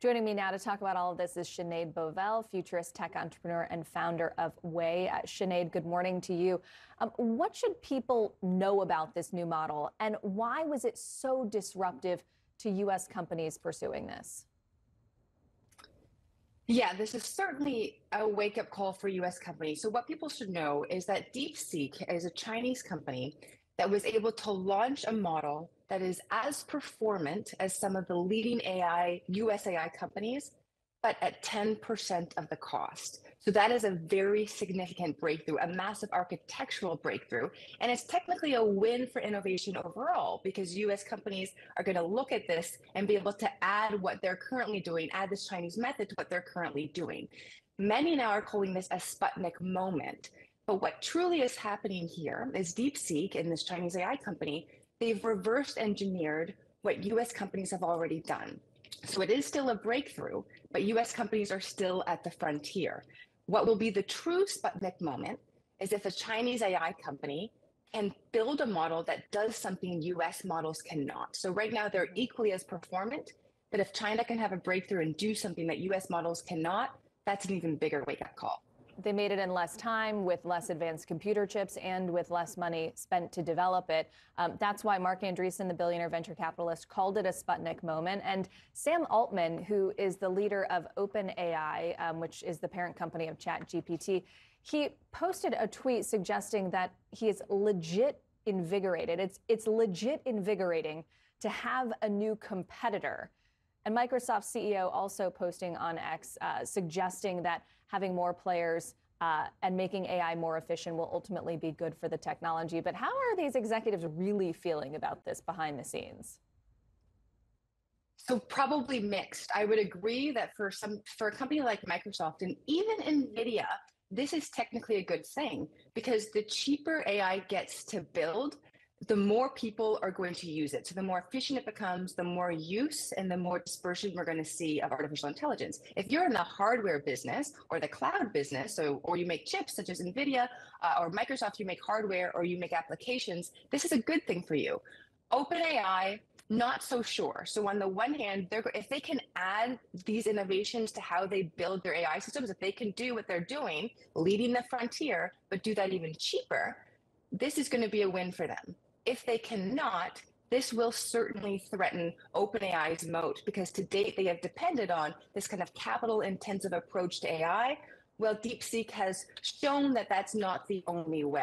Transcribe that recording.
Joining me now to talk about all of this is Sinead Bovell, futurist tech entrepreneur and founder of WAYE. Uh, Sinead, good morning to you. Um, what should people know about this new model, and why was it so disruptive to U.S. companies pursuing this? Yeah, this is certainly a wake up call for US companies. So, what people should know is that DeepSeek is a Chinese company that was able to launch a model that is as performant as some of the leading AI, US AI companies, but at 10% of the cost. So that is a very significant breakthrough, a massive architectural breakthrough. And it's technically a win for innovation overall because US companies are going to look at this and be able to add what they're currently doing, add this Chinese method to what they're currently doing. Many now are calling this a Sputnik moment. But what truly is happening here is DeepSeek and this Chinese AI company they've reverse engineered what US companies have already done. So it is still a breakthrough, but US companies are still at the frontier. What will be the true Sputnik moment is if a Chinese AI company can build a model that does something US models cannot. So right now they're equally as performant, but if China can have a breakthrough and do something that US models cannot, that's an even bigger wake up call. They made it in less time with less advanced computer chips and with less money spent to develop it. Um, that's why Marc Andreessen, the billionaire venture capitalist, called it a Sputnik moment. And Sam Altman, who is the leader of OpenAI, um, which is the parent company of ChatGPT, he posted a tweet suggesting that he is legit invigorated. It's, it's legit invigorating to have a new competitor. And Microsoft CEO also posting on X uh, suggesting that having more players uh, and making AI more efficient will ultimately be good for the technology. But how are these executives really feeling about this behind the scenes? So probably mixed. I would agree that for some for a company like Microsoft and even Nvidia, this is technically a good thing because the cheaper AI gets to build, the more people are going to use it. So the more efficient it becomes, the more use and the more dispersion we're going to see of artificial intelligence. If you're in the hardware business or the cloud business, so or you make chips such as Nvidia uh, or Microsoft, you make hardware or you make applications. This is a good thing for you. OpenAI, not so sure. So on the one hand, they're if they can add these innovations to how they build their AI systems, if they can do what they're doing, leading the frontier, but do that even cheaper, this is going to be a win for them. If they cannot, this will certainly threaten OpenAI's moat because to date they have depended on this kind of capital intensive approach to AI. Well, DeepSeek has shown that that's not the only way.